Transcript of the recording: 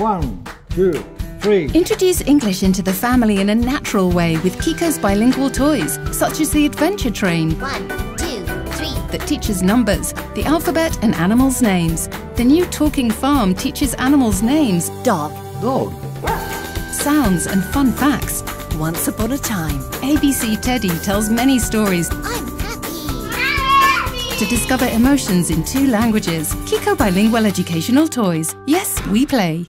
One, two, three. Introduce English into the family in a natural way with Chicco's bilingual toys, such as the Adventure Train One, two, three. that teaches numbers, the alphabet, and animals' names. The new Talking Farm teaches animals' names, Dog. Dog. sounds, and fun facts. Once upon a time. ABC Teddy tells many stories I'm to discover emotions in two languages. Kiko Bilingual Educational Toys. Yes, we play.